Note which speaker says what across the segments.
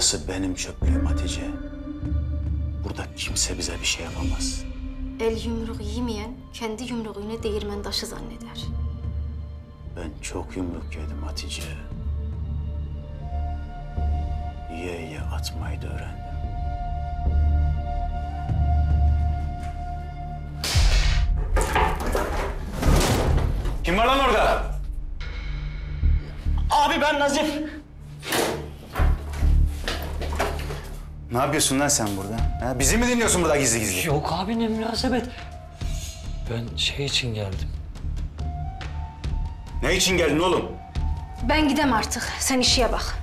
Speaker 1: Burası benim çöplüğüm Hatice. Burada kimse bize bir şey yapamaz.
Speaker 2: El yumruğu yemeyen kendi yumruğunu değirmen taşı zanneder.
Speaker 1: Ben çok yumruk yedim Hatice. Yiye yiye atmayı da öğrendim. Kim var lan orada?
Speaker 3: Abi ben Nazif.
Speaker 1: Ne yapıyorsun lan sen burada? Ha, bizi mi dinliyorsun burada gizli gizli?
Speaker 3: Yok abi ne münasebet. Ben şey için geldim.
Speaker 1: Ne için geldin oğlum?
Speaker 2: Ben gidem artık. Sen işe bak.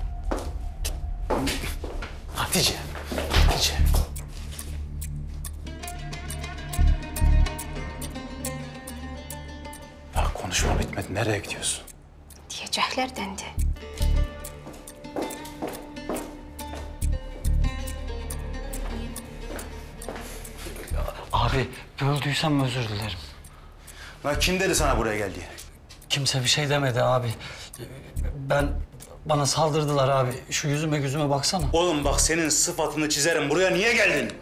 Speaker 1: Hatice. Hatice. Daha konuşma bitmedi. Nereye gidiyorsun?
Speaker 2: Diyecekler dendi.
Speaker 3: Böldüysem özür dilerim.
Speaker 1: Lan kim dedi sana buraya gel diye?
Speaker 3: Kimse bir şey demedi abi. Ben bana saldırdılar abi. Şu yüzüme yüzüme baksana.
Speaker 1: Oğlum bak senin sıfatını çizerim. Buraya niye geldin?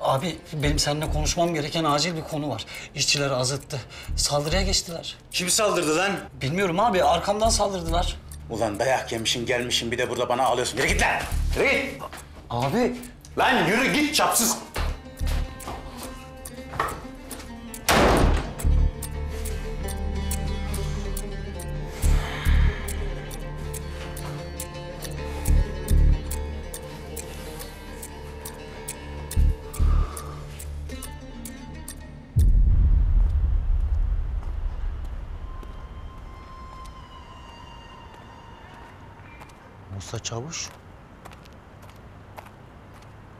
Speaker 3: Abi benim seninle konuşmam gereken acil bir konu var. İşçileri azıttı. Saldırıya geçtiler.
Speaker 1: Kim saldırdı lan?
Speaker 3: Bilmiyorum abi arkamdan saldırdılar.
Speaker 1: Ulan dayak yemişin gelmişin bir de burada bana ağlıyorsun. Yürü git lan. Yürü git.
Speaker 3: Abi
Speaker 1: Lan yürü git çapsız.
Speaker 4: Musa Çavuş.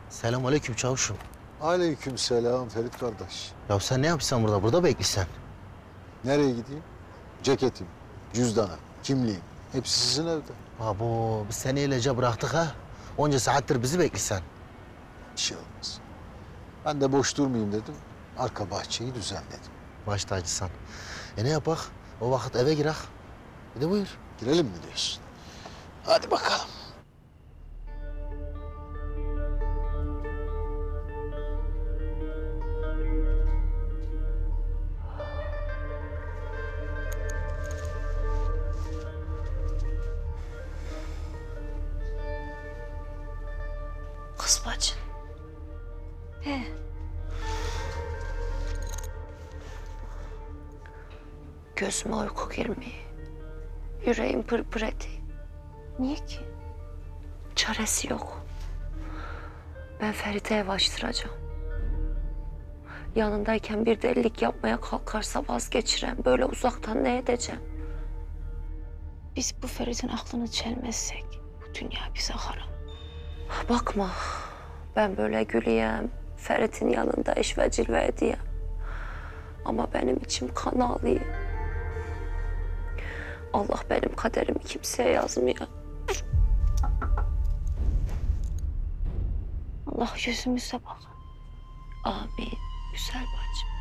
Speaker 4: Selam aleyküm çavuşum.
Speaker 5: Aleyküm selam Ferit kardeş.
Speaker 4: Ya sen ne yapıyorsun burada? Burada bekliyorsun.
Speaker 5: Nereye gideyim? Ceketim, cüzdanım, kimliğim. Hepsi sizin evde.
Speaker 4: Abo biz seni öylece bıraktık ha. Onca saattir bizi bekliyorsun.
Speaker 5: Bir şey olmaz. Ben de boş durmayayım dedim. Arka bahçeyi düzenledim.
Speaker 4: Baş tacısan. E ne yapak? O vakit eve girak. De buyur.
Speaker 5: Girelim mi diyorsun? Hadi bakalım.
Speaker 2: Kız bacın. He.
Speaker 6: Gözüme uyku girmiyor. Yüreğim pırpır ediyor.
Speaker 2: Niye ki?
Speaker 6: Çaresi yok. Ben Ferit'e ev açtıracağım. Yanındayken bir delilik yapmaya kalkarsa vazgeçirem. Böyle uzaktan ne edeceğim?
Speaker 2: Biz bu Ferit'in aklını çelmezsek bu dünya bize haram.
Speaker 6: Bakma. Ben böyle gülüyem. Ferit'in yanında iş ve cilve edeyim. Ama benim içim kan ağlıyor. Allah benim kaderimi kimseye yazmıyor.
Speaker 2: Allah yüzümüze bak.
Speaker 6: Amin. Güzel bacım.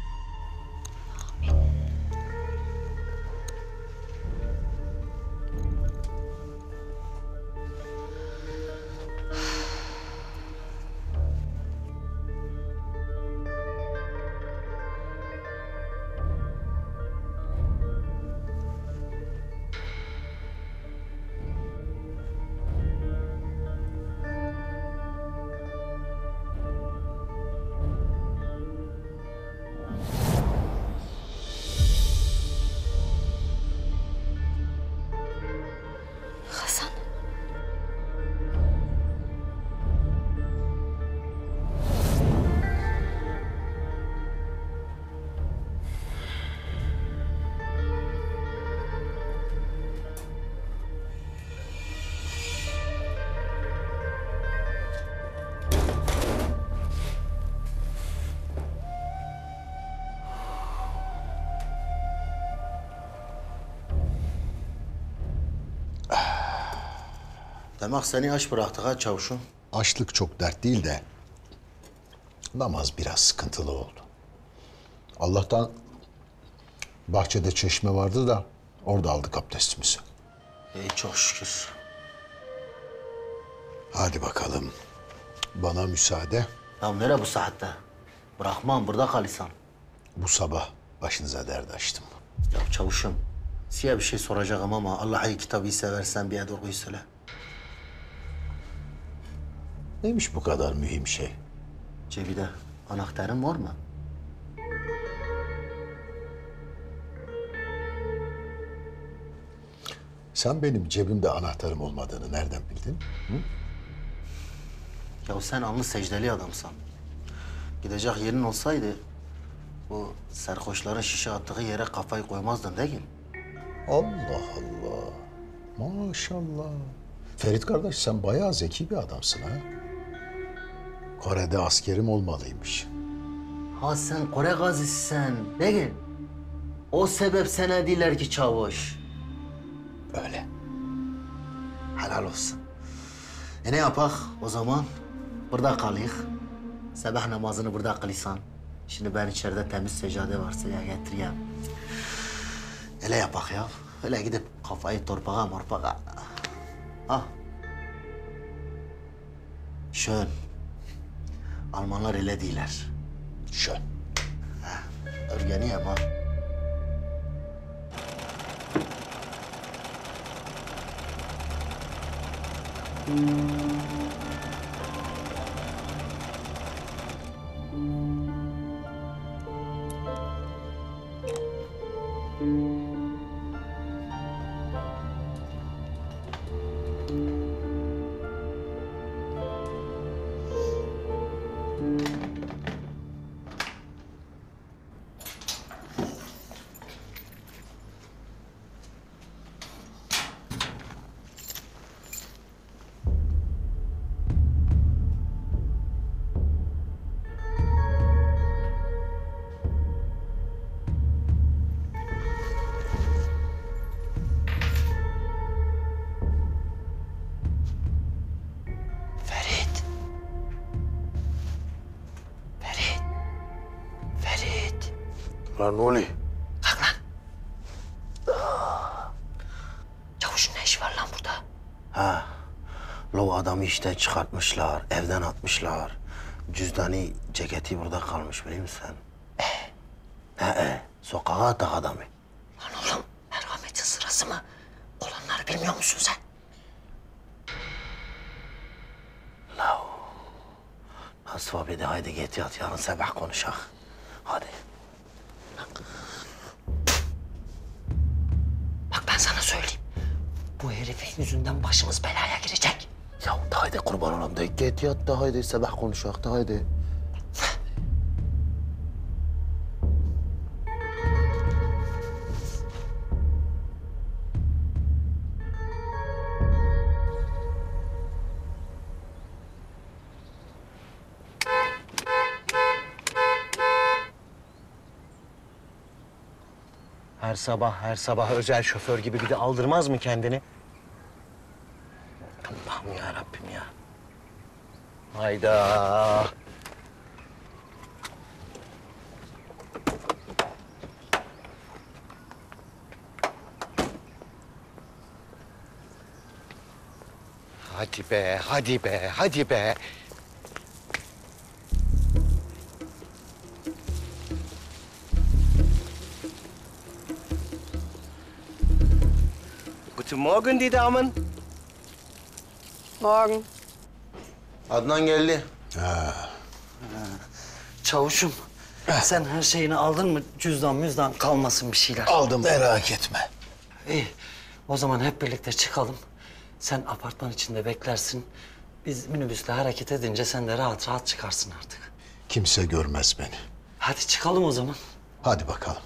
Speaker 4: Demek seni aç bıraktık ha çavuşum.
Speaker 5: Açlık çok dert değil de namaz biraz sıkıntılı oldu. Allah'tan bahçede çeşme vardı da orada aldık abdestimizi.
Speaker 4: İyi çok şükür.
Speaker 5: Hadi bakalım. Bana müsaade.
Speaker 4: Ya nere bu saatte? Bırakmam burada kalırsan.
Speaker 5: Bu sabah başınıza dert açtım.
Speaker 4: Ya çavuşum, size bir şey soracağım ama Allah'ı kitabı seversen bir doğruyu söyle.
Speaker 5: Neymiş bu kadar mühim şey?
Speaker 4: Cebide anahtarın var mı?
Speaker 5: Sen benim cebimde anahtarım olmadığını nereden bildin?
Speaker 4: Ya sen alnı secdeli adamsan. Gidecek yerin olsaydı bu serhoşların şişe attığı yere kafayı koymazdın değil mi?
Speaker 5: Allah Allah. Maşallah. Ferit kardeş sen bayağı zeki bir adamsın ha. Kore'de askerim olmalıymış.
Speaker 4: Ha sen Kore gazisisin değil? O sebep sana diler ki çavuş.
Speaker 5: Öyle.
Speaker 4: Helal olsun. E ne yapak o zaman? Burada kalayık. Sabah namazını burada kılıysan. Şimdi ben içeride temiz secade varsa ya getireyim. Öyle yapak ya. Öyle gidip kafayı torpağa morpağa. Ha. Schön. Almanlar öyle değiller.
Speaker 5: Şön.
Speaker 4: Örgeniyim ha.
Speaker 2: Ferit.
Speaker 1: Lan ne oluyor?
Speaker 2: Kalk lan. Çavuşun ne işi var lan burada?
Speaker 4: Ha. Lo adamı işten çıkartmışlar, evden atmışlar. Cüzdanı, ceketi burada kalmış biliyor musun? E? He, e. Sokağa attık adamı.
Speaker 2: Lan oğlum merhametin sırası mı? Olanları bilmiyor musun sen?
Speaker 4: Nasıl abi de haydi git yat yarın sabah konuşak. Hadi.
Speaker 2: Söyleyeyim. Bu herifin yüzünden başımız belaya girecek.
Speaker 4: Ya da haydi kurban olayım da git yat da haydi sabah konuşak da haydi.
Speaker 7: Her sabah, her sabah özel şoför gibi bir de aldırmaz mı kendini?
Speaker 4: Allah'ım ya Rabbim ya.
Speaker 7: Hayda. Hadi be, hadi be, hadi be. Guten Morgen, die Damen.
Speaker 8: Morgen.
Speaker 4: Adnan geldi.
Speaker 3: Çavuşum sen her şeyini aldın mı? Cüzdan müzdan kalmasın bir şeyler.
Speaker 5: Aldım merak etme.
Speaker 3: İyi. O zaman hep birlikte çıkalım. Sen apartman içinde beklersin. Biz minibüsle hareket edince sen de rahat rahat çıkarsın artık.
Speaker 5: Kimse görmez beni.
Speaker 3: Hadi çıkalım o zaman.
Speaker 5: Hadi bakalım.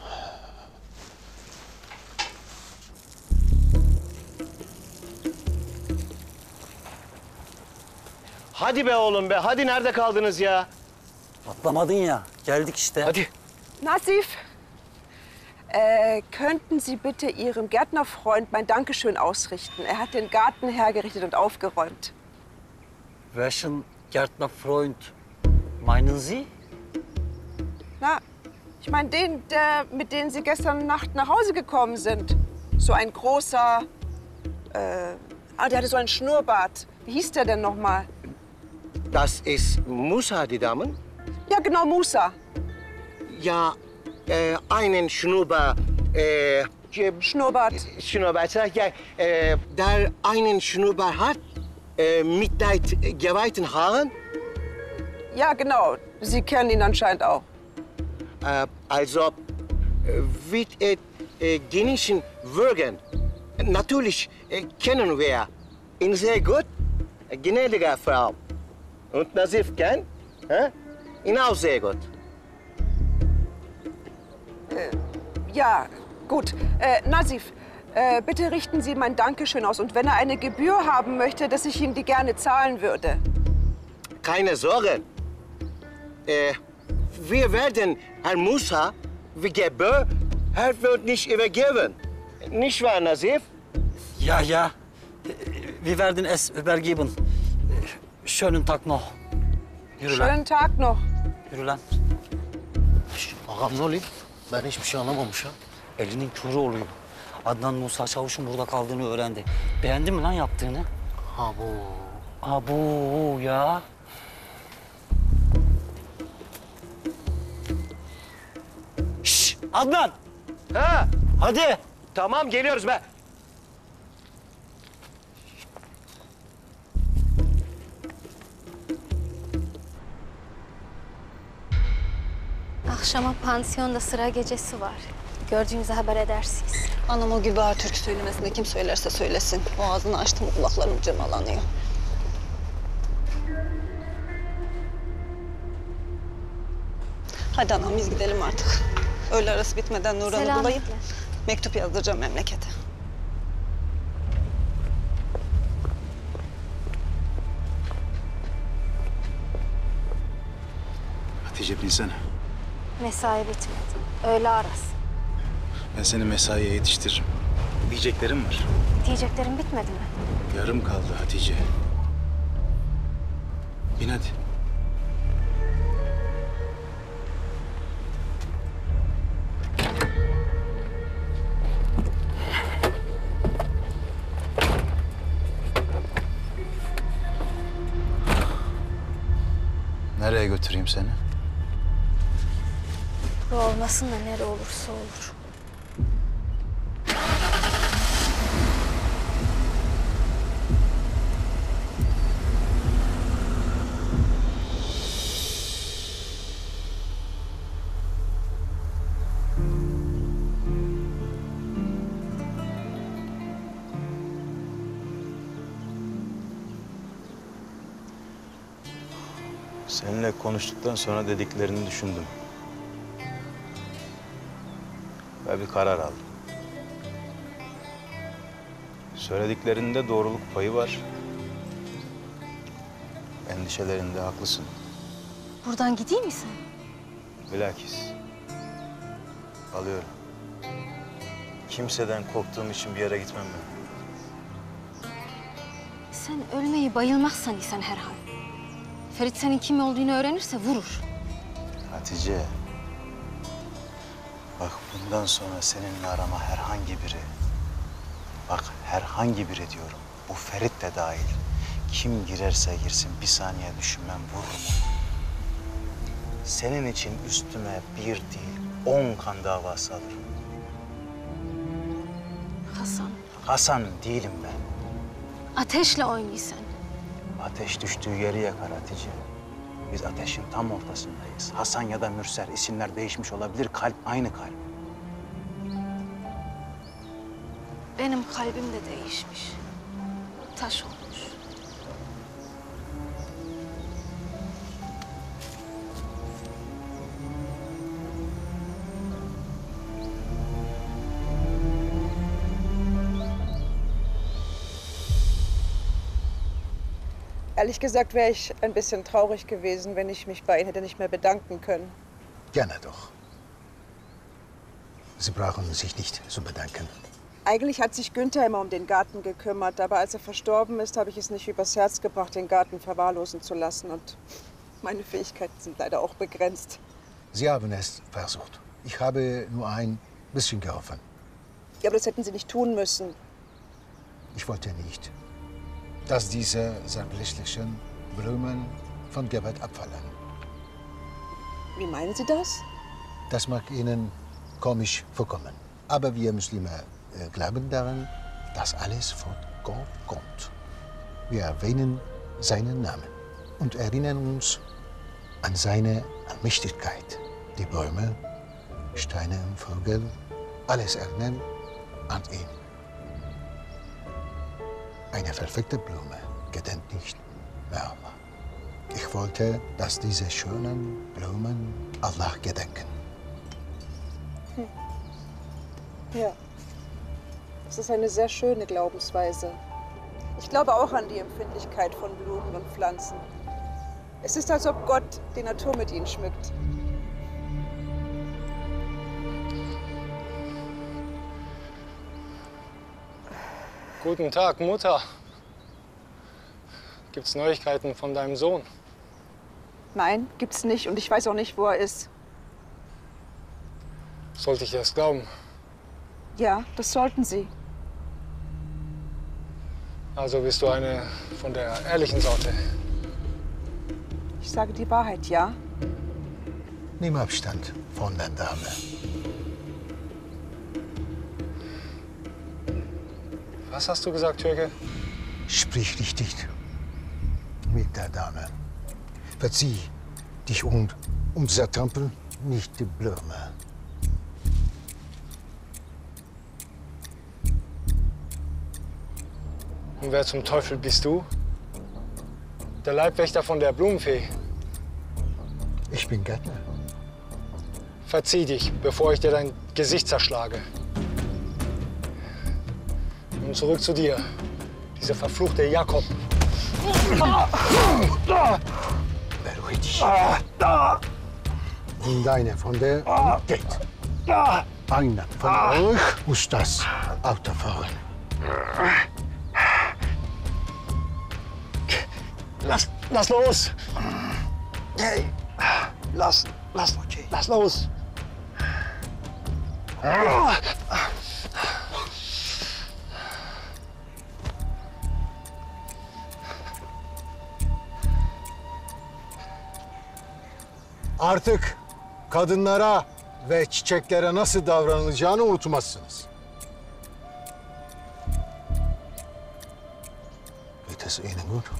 Speaker 7: Hadi be oğlum be, hadi nerede kaldınız ya?
Speaker 3: Atlamadın ya. Geldik işte.
Speaker 7: Hadi.
Speaker 9: Nassif, äh, könnten Sie bitte Ihrem Gärtnerfreund mein Dankeschön ausrichten? Er hat den Garten hergerichtet und aufgeräumt.
Speaker 3: Welchen Gärtner Freund meinen Sie?
Speaker 9: Na, ich meine den, der, mit dem Sie gestern Nacht nach Hause gekommen sind. So ein großer, äh, Ah, der hatte so einen Schnurrbart. Wie hieß der denn nochmal?
Speaker 7: Das ist Musa, die Damen?
Speaker 9: Ja, genau, Musa.
Speaker 7: Ja, äh, einen Schnurrbart. Äh,
Speaker 9: Schnurrbart.
Speaker 7: Schnurrbart, ja, äh, der einen Schnurrbart hat, äh, mit geweihten Haaren.
Speaker 9: Ja, genau. Sie kennen ihn anscheinend auch.
Speaker 7: Äh, also, äh, wird er äh, genießen würgen. Natürlich äh, kennen wir ihn sehr gut, gnädige Frau. Und Nasif kennt äh, ihn auch sehr gut.
Speaker 9: Ja, gut. Äh, Nasif, äh, bitte richten Sie mein Dankeschön aus. Und wenn er eine Gebühr haben möchte, dass ich ihm die gerne zahlen würde.
Speaker 7: Keine Sorge. Äh, wir werden Herrn Musa wie Gebühr, er wird nicht übergeben. Nicht wahr, Nasif?
Speaker 3: Ja, ja. Wir werden es übergeben. Schönen Tag noch. Yürü lan.
Speaker 9: Schönen Tag noch.
Speaker 3: Yürü lan.
Speaker 4: Ağam ne oluyor? Ben hiçbir şey anlamamışım.
Speaker 3: Elinin körü oluyor. Adnan Musa Çavuş'un burada kaldığını öğrendi. Beğendi mi lan yaptığını?
Speaker 4: Ha bu.
Speaker 3: Abu ya. Şş, Adnan.
Speaker 7: Ha,
Speaker 3: Hadi.
Speaker 7: tamam geliyoruz be.
Speaker 2: Akşama pansiyonda sıra gecesi var. Gördüğünüzü haber edersiniz.
Speaker 10: Anam o gibi ağır türkü söylemesinde kim söylerse söylesin. O ağzını açtım kulaklarım cırmalanıyor. Hadi anam biz gidelim artık. Öğle arası bitmeden Nurhan'ı bulayım. Mektup yazdıracağım memlekete.
Speaker 1: Hatice binsene.
Speaker 2: Mesai bitmedi. Öğle arası.
Speaker 1: Ben seni mesaiye yetiştiririm. Diyeceklerim var.
Speaker 2: Diyeceklerim bitmedi mi?
Speaker 1: Yarım kaldı Hatice. Bin hadi. Nereye götüreyim seni?
Speaker 2: Bu olmasın da nere olursa olur.
Speaker 1: Seninle konuştuktan sonra dediklerini düşündüm. Ve bir karar aldım. Söylediklerinde doğruluk payı var. Endişelerinde haklısın.
Speaker 2: Buradan gideyim mi sen?
Speaker 1: Bilakis. Alıyorum. Kimseden korktuğum için bir yere gitmem ben.
Speaker 2: Sen ölmeyi bayılmazsan isen herhal. Ferit senin kim olduğunu öğrenirse vurur.
Speaker 1: Hatice. Bak bundan sonra seninle arama herhangi biri. Bak herhangi biri diyorum. Bu Ferit de dahil. Kim girerse girsin bir saniye düşünmem vururum. Senin için üstüme bir değil on kan davası alırım.
Speaker 2: Hasan,
Speaker 1: Hasan değilim ben.
Speaker 2: ateşle oynuyorsan.
Speaker 1: Ateş düştüğü yeri yakar Hatice. Biz ateşin tam ortasındayız. Hasan ya da Mürsel isimler değişmiş olabilir. Kalp aynı kalp.
Speaker 2: Benim kalbim de değişmiş. Taş olmuş.
Speaker 9: Ehrlich gesagt wäre ich ein bisschen traurig gewesen, wenn ich mich bei Ihnen hätte nicht mehr bedanken können.
Speaker 5: Gerne doch. Sie brauchen sich nicht zu bedanken.
Speaker 9: Eigentlich hat sich Günther immer um den Garten gekümmert, aber als er verstorben ist, habe ich es nicht übers Herz gebracht, den Garten verwahrlosen zu lassen. Und meine Fähigkeiten sind leider auch begrenzt.
Speaker 5: Sie haben es versucht. Ich habe nur ein bisschen geholfen.
Speaker 9: Ja, aber das hätten Sie nicht tun müssen.
Speaker 5: Ich wollte nicht. Dass diese zerbrechlichen Blumen von Gebet abfallen.
Speaker 9: Wie meinen Sie das?
Speaker 5: Das mag Ihnen komisch vorkommen. Aber wir Muslime äh, glauben daran, dass alles von Gott kommt. Wir erwähnen seinen Namen und erinnern uns an seine Allmächtigkeit. Die Bäume, Steine und Vögel, alles erinnern an ihn. Eine perfekte Blume gedenkt nicht Allah. Ich wollte, dass diese schönen Blumen Allah gedenken.
Speaker 9: Ja. Das ist eine sehr schöne Glaubensweise. Ich glaube auch an die Empfindlichkeit von Blumen und Pflanzen. Es ist, als ob Gott die Natur mit ihnen schmückt.
Speaker 11: Guten Tag, Mutter. Gibt's Neuigkeiten von deinem Sohn?
Speaker 9: Nein, gibt's nicht. Und ich weiß auch nicht, wo er ist.
Speaker 11: Sollte ich das glauben?
Speaker 9: Ja, das sollten Sie.
Speaker 11: Also bist du eine von der ehrlichen Sorte.
Speaker 9: Ich sage die Wahrheit, ja.
Speaker 5: Nimm Abstand von der Dame.
Speaker 11: Was hast du gesagt, Türke?
Speaker 5: Sprich richtig mit der Dame. Verzieh dich und, und zertrampel nicht die Blume.
Speaker 11: Und wer zum Teufel bist du? Der Leibwächter von der Blumenfee.
Speaker 5: Ich bin Gärtner.
Speaker 11: Verzieh dich, bevor ich dir dein Gesicht zerschlage. Und zurück zu dir. Dieser verfluchte Jakob.
Speaker 5: Beruhig dich. Und eine von der geht. Einer von euch muss das Auto fahren.
Speaker 11: Lass, lass los! Hey, lass, lass, lass los!
Speaker 5: Artık kadınlara ve çiçeklere nasıl davranılacağını unutmazsınız. Geht es Ihnen gut?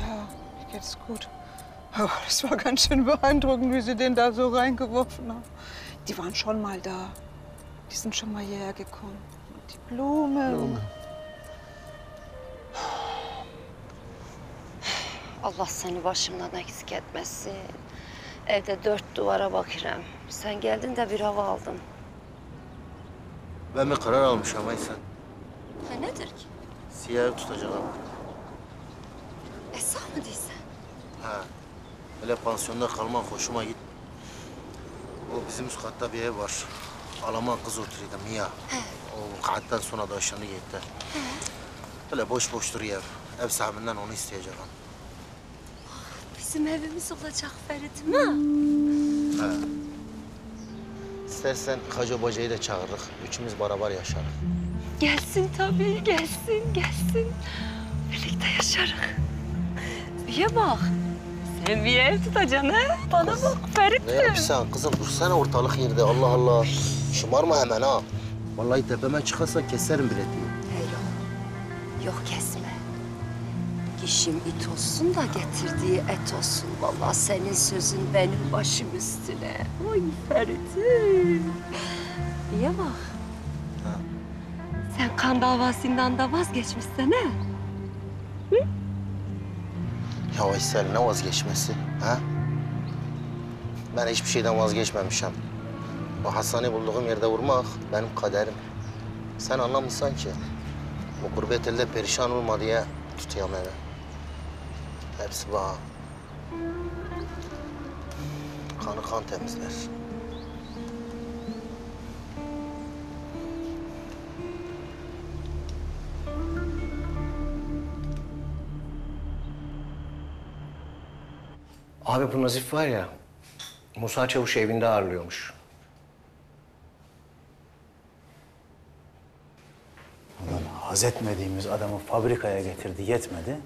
Speaker 9: Ja, mir geht's gut. Aber das war ganz schön beeindruckend, wie sie den da so reingeworfen haben. Die waren schon mal da. Die sind schon mal hierher gekommen. Und die Blumen.
Speaker 8: Allah seni başımdan eksik etmesin. Evde dört duvara bakıram. Sen geldin de bir hava aldım.
Speaker 4: Ben bir karar almışım Aysel.
Speaker 8: Ha nedir ki?
Speaker 4: Siyahı tutacağım.
Speaker 8: Esra mı değilsen?
Speaker 4: Ha. Öyle pansiyonda kalman hoşuma git. O bizim üst katta bir ev var. Alama kız oturuyordu Mia. O kattan sonra da aşağıya gitti. Öyle boş boş duruyor. Ev sahibinden onu isteyeceğim.
Speaker 8: Bizim evimiz olacak Ferit'im ha?
Speaker 4: Ha. İstersen Hacı Baca'yı da çağırırız. Üçümüz beraber yaşarız.
Speaker 8: Gelsin tabii, gelsin, gelsin. Birlikte yaşarız. Bir bak. Sen bir ev tutacaksın ha? Bana bak Ferit.
Speaker 4: Ne yapıyorsun kızım? Dursana ortalık yerde. Allah Allah. Şımarma hemen ha. Vallahi tepeme çıkarsa keserim bileti.
Speaker 8: Yok. Yok kesme. Dişim it olsun da getirdiği et olsun. Vallahi senin sözün benim başım üstüne. Oy Ferit'im. İyi bak. Sen kan davasından da vazgeçmişsin ha?
Speaker 4: Ya Aysel ne vazgeçmesi? Ha? Ben hiçbir şeyden vazgeçmemişim. O Hasan'ı bulduğum yerde vurmak benim kaderim. Sen anlamışsan ki bu gurbet elde perişan olma diye tutuyorum evi. Hepsi bana. Kanı kan temizler.
Speaker 12: Abi bu Nazif var ya, Musa Çavuş evinde ağırlıyormuş.
Speaker 1: Ulan haz etmediğimiz adamı fabrikaya getirdi yetmedi.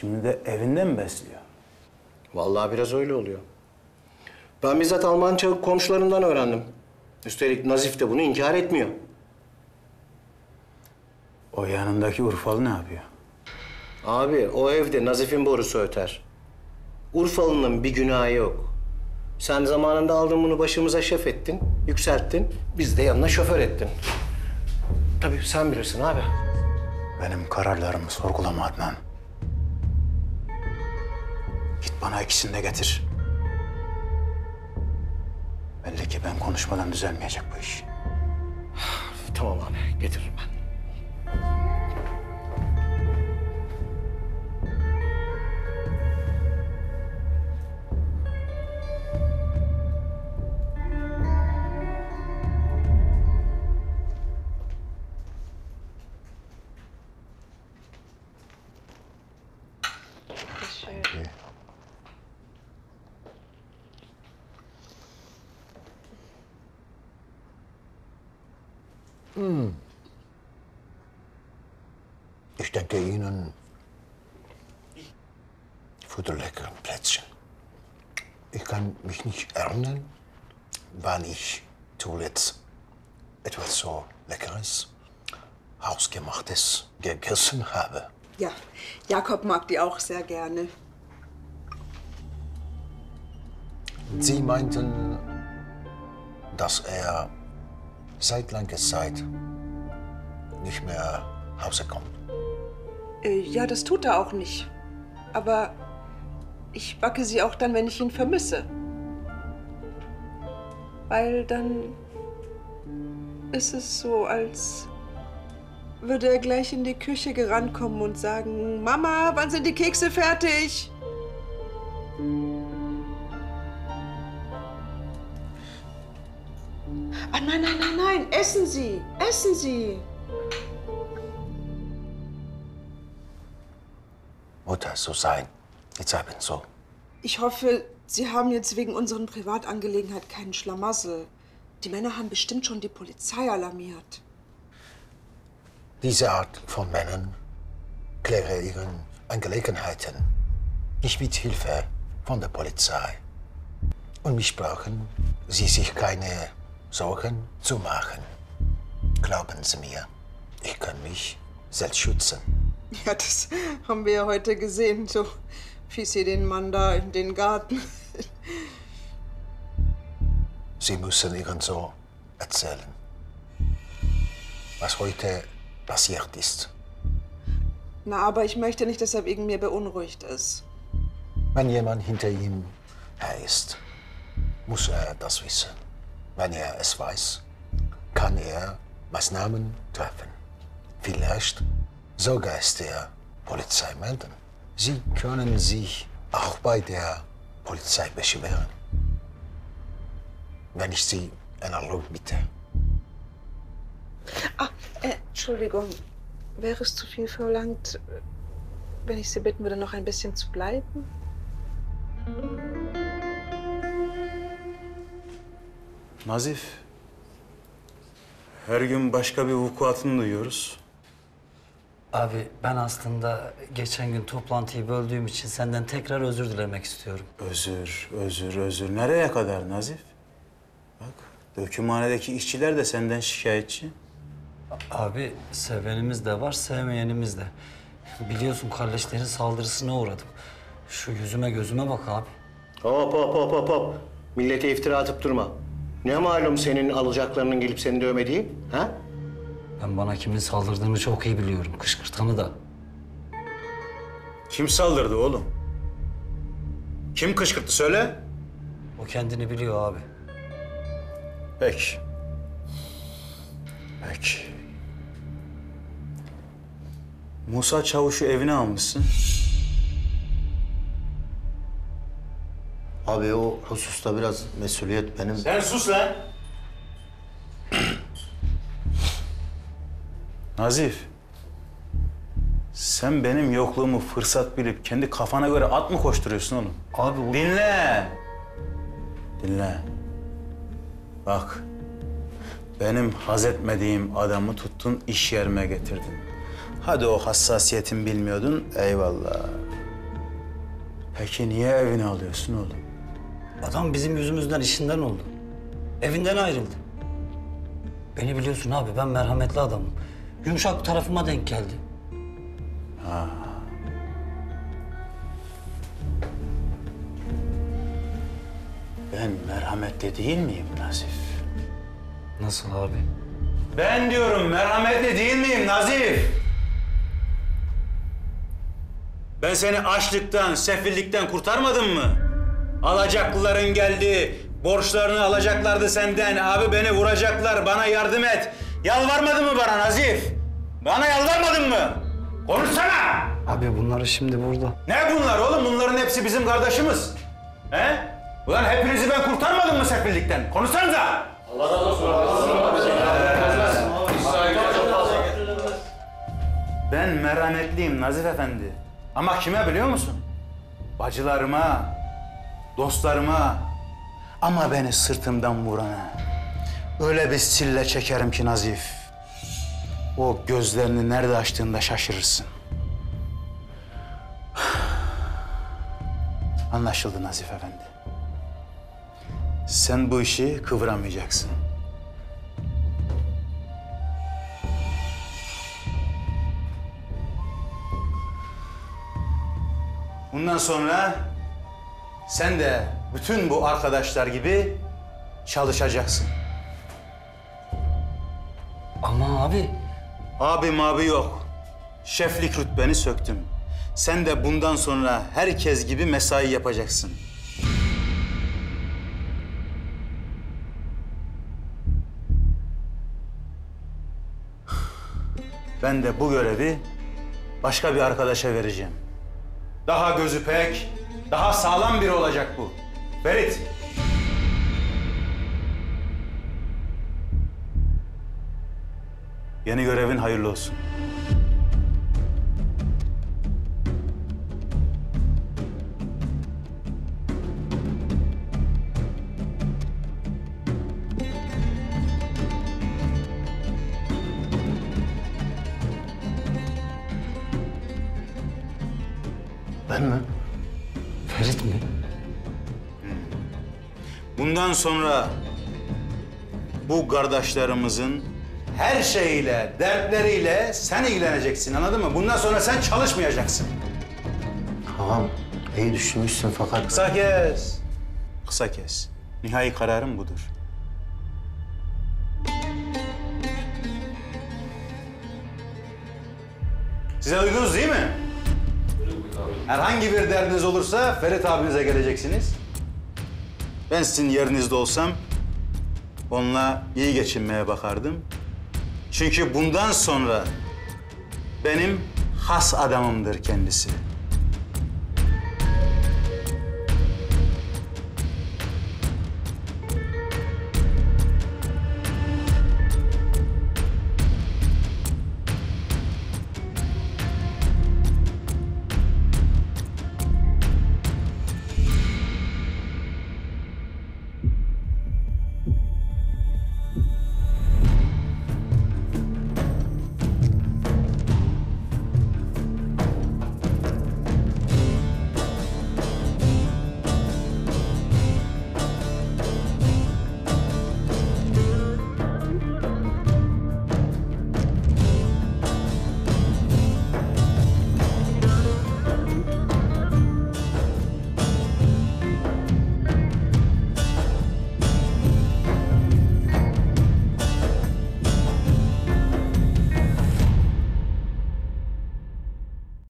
Speaker 1: Şimdi de evinden besliyor?
Speaker 7: Vallahi biraz öyle oluyor. Ben bizzat Almanca komşularımdan öğrendim. Üstelik Nazif de bunu inkar etmiyor.
Speaker 1: O yanındaki Urfalı ne yapıyor?
Speaker 7: Abi o evde Nazif'in borusu öter. Urfalı'nın bir günahı yok. Sen zamanında aldın bunu başımıza şef ettin, yükselttin. Biz de yanına şoför ettin. Tabii sen bilirsin abi.
Speaker 1: Benim kararlarımı sorgulama Adnan. Git bana ikisini de getir. Belli ki ben konuşmadan düzelmeyecek bu iş.
Speaker 7: Tamam abi, getiririm
Speaker 5: nicht erinnern, wann ich zuletzt etwas so Leckeres, Hausgemachtes gegessen habe.
Speaker 9: Ja, Jakob mag die auch sehr gerne.
Speaker 5: Sie meinten, dass er seit langer Zeit nicht mehr Hause kommt.
Speaker 9: Äh, ja, das tut er auch nicht. Aber ich backe sie auch dann, wenn ich ihn vermisse. Weil dann ist es so, als würde er gleich in die Küche gerannt kommen und sagen, Mama, wann sind die Kekse fertig? Ah, nein, nein, nein, nein, essen Sie, essen Sie.
Speaker 5: Mutter, so sein. Jetzt haben so.
Speaker 9: Ich hoffe, Sie haben jetzt wegen unseren Privatangelegenheit keinen Schlamassel. Die Männer haben bestimmt schon die Polizei alarmiert.
Speaker 5: Diese Art von Männern klären ihre Angelegenheiten nicht mit Hilfe von der Polizei. Und mich brauchen Sie sich keine Sorgen zu machen. Glauben Sie mir, ich kann mich selbst schützen.
Speaker 9: Ja, das haben wir ja heute gesehen. So wie sie den Mann da in den Garten.
Speaker 5: Sie müssen Ihren Sohn erzählen, was heute passiert ist.
Speaker 9: Na, aber ich möchte nicht, dass er wegen mir beunruhigt ist.
Speaker 5: Wenn jemand hinter ihm her ist, muss er das wissen. Wenn er es weiß, kann er Maßnahmen treffen. Vielleicht sogar es der Polizei melden. Sie können sich auch bei der Polizei beschweren. Wenn ich Sie analog bitte.
Speaker 9: Ah, äh, Entschuldigung. Wäre es zu viel verlangt, wenn ich Sie bitten würde, noch ein bisschen zu bleiben?
Speaker 1: Nazif, her gün başka bir vukuatını duyuyoruz.
Speaker 3: Abi ben aslında geçen gün toplantıyı böldüğüm için senden tekrar özür dilemek istiyorum.
Speaker 1: Özür, özür, özür. Nereye kadar Nazif? Bak, dökümhanedeki işçiler de senden şikayetçi.
Speaker 3: Abi sevenimiz de var, sevmeyenimiz de. Biliyorsun kardeşlerin saldırısına uğradım. Şu yüzüme gözüme bak abi.
Speaker 7: Hop hop hop hop hop. Millete iftira atıp durma. Ne malum senin alacaklarının gelip seni dövmediği? Ha?
Speaker 3: Ben bana kimin saldırdığını çok iyi biliyorum. Kışkırtanı da.
Speaker 1: Kim saldırdı oğlum? Kim kışkırttı söyle.
Speaker 3: O kendini biliyor abi.
Speaker 1: Peki. Peki. Musa Çavuş'u evine almışsın.
Speaker 4: Abi o hususta biraz mesuliyet benim.
Speaker 1: Sen sus lan. Nazif. Sen benim yokluğumu fırsat bilip kendi kafana göre at mı koşturuyorsun oğlum?
Speaker 3: Abi o...
Speaker 1: Dinle. Dinle. Bak. Benim haz etmediğim adamı tuttun iş yerime getirdin. Hadi o hassasiyetin bilmiyordun eyvallah. Peki niye evine alıyorsun oğlum?
Speaker 3: Adam bizim yüzümüzden işinden oldu. Evinden ayrıldı. Beni biliyorsun abi ben merhametli adamım. Yumuşak tarafıma denk geldi.
Speaker 1: Ben merhametli değil miyim Nazif?
Speaker 3: Nasıl abi?
Speaker 1: Ben diyorum merhametli değil miyim Nazif? Ben seni açlıktan, sefillikten kurtarmadım mı? Alacaklıların geldi, borçlarını alacaklardı senden. Abi beni vuracaklar, bana yardım et. Yalvarmadın mı bana Nazif? Bana yalvarmadın mı? Konuşsana!
Speaker 3: Abi bunları şimdi burada.
Speaker 1: Ne bunlar oğlum? Bunların hepsi bizim kardeşimiz. He? Ulan hepinizi ben kurtarmadım mı sefillikten? Konuşsanıza! Ben merhametliyim Nazif Efendi. Ama kime biliyor musun? Bacılarıma, dostlarıma. Ama beni sırtımdan vurana. Öyle bir sille çekerim ki Nazif. O gözlerini nerede açtığında şaşırırsın. Anlaşıldı Nazif Efendi. Sen bu işi kıvıramayacaksın. Bundan sonra sen de bütün bu arkadaşlar gibi çalışacaksın.
Speaker 3: Abi
Speaker 1: Abi mabi yok. Şeflik rütbeni söktüm. Sen de bundan sonra herkes gibi mesai yapacaksın. Ben de bu görevi başka bir arkadaşa vereceğim. Daha gözü pek, daha sağlam biri olacak bu. Ferit. Yeni görevin hayırlı olsun.
Speaker 4: Ben mi?
Speaker 3: Ferit mi?
Speaker 1: Bundan sonra bu kardeşlerimizin her şeyiyle, dertleriyle sen ilgileneceksin anladın mı? Bundan sonra sen çalışmayacaksın.
Speaker 4: Ağam iyi düşünmüşsün fakat...
Speaker 1: Kısa kes. Kısa kes. Nihai kararım budur. Size duydunuz değil mi? Herhangi bir derdiniz olursa Ferit abinize geleceksiniz. Ben sizin yerinizde olsam onunla iyi geçinmeye bakardım. Çünkü bundan sonra benim has adamımdır kendisi.